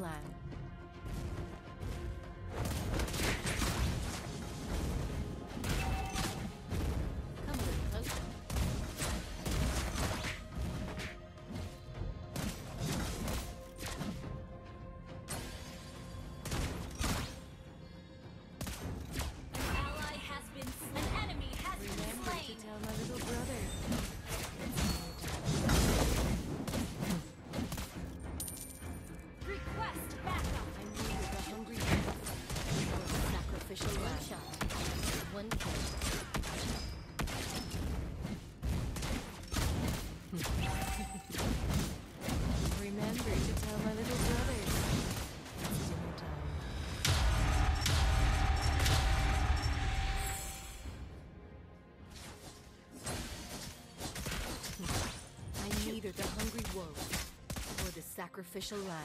land. either the hungry wolves or the sacrificial lamb.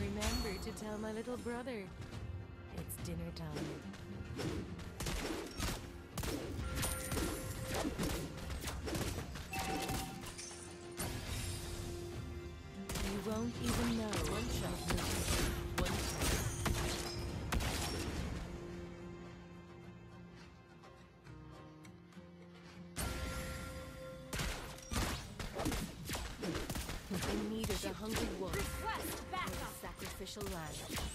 Remember to tell my little brother. It's dinner time. won't even know. One shot. One shot. I needed a hungry wolf. Request backup. Sacrificial lamb.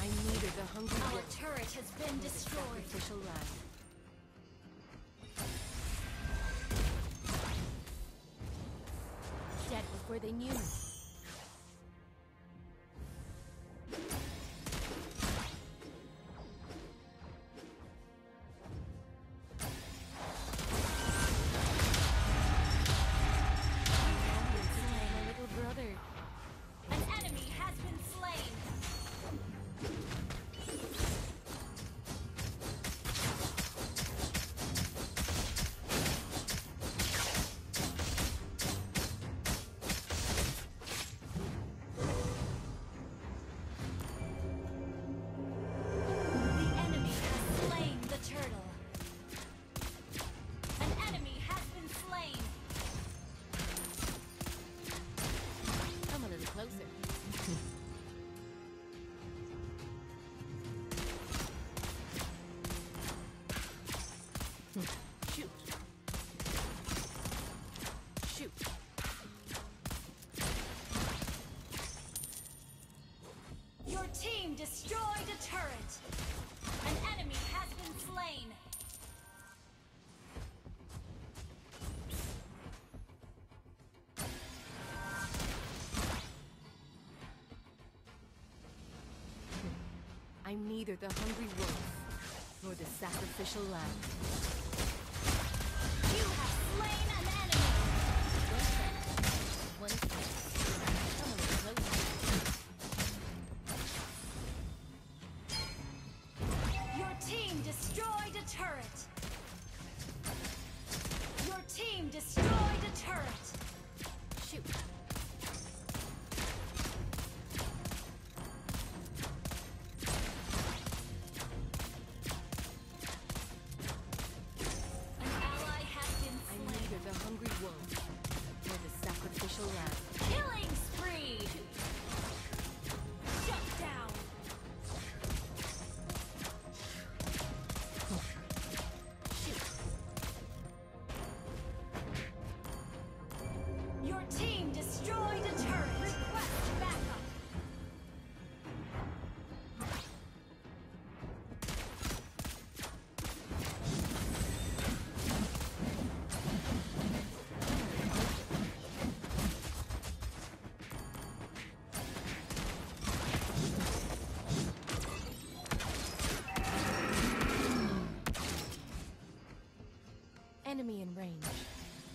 I needed the hungry. Our world. turret has been destroyed. Official land. Dead before they knew me. I'm neither the hungry wolf nor the sacrificial lamb. You have slain an enemy! One Come closer. Your team destroyed a turret! Your team destroyed a turret! Shoot.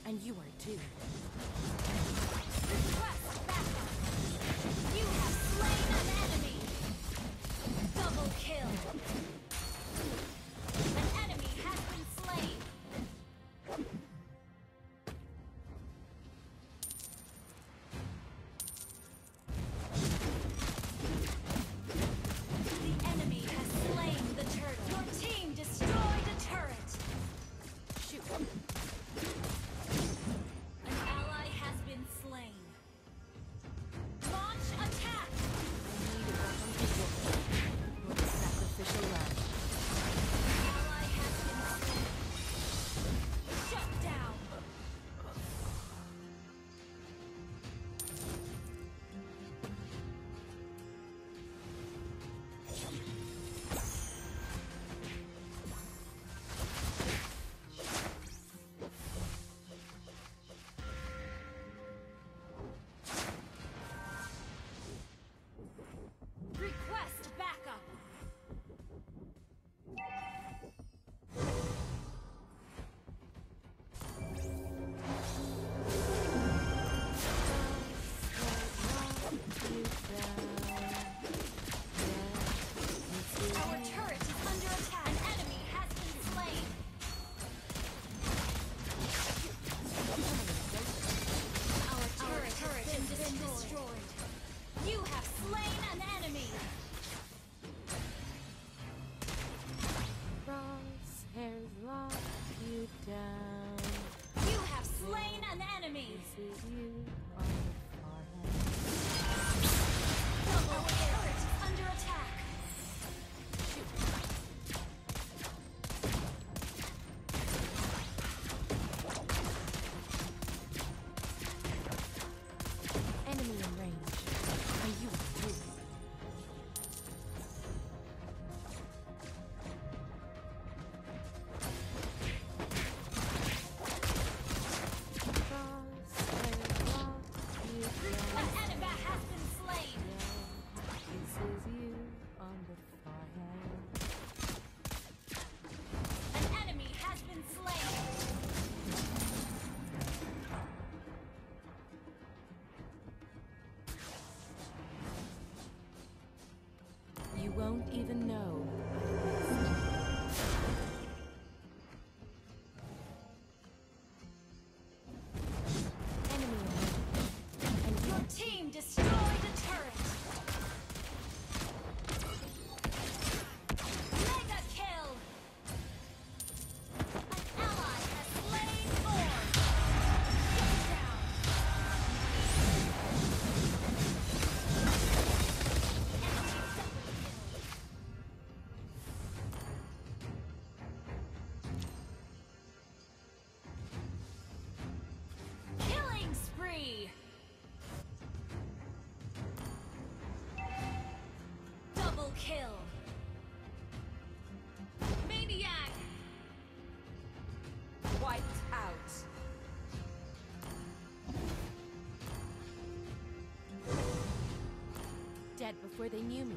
And you are too. Request backup! You have slain an enemy! Double kill! even know dead before they knew me.